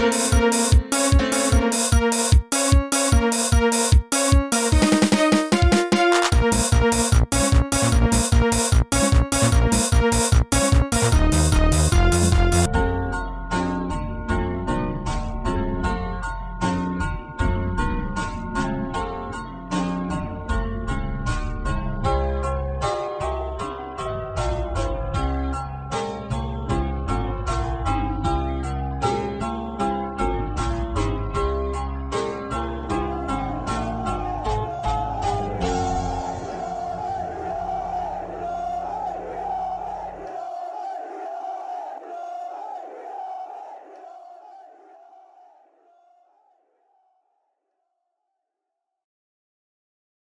Música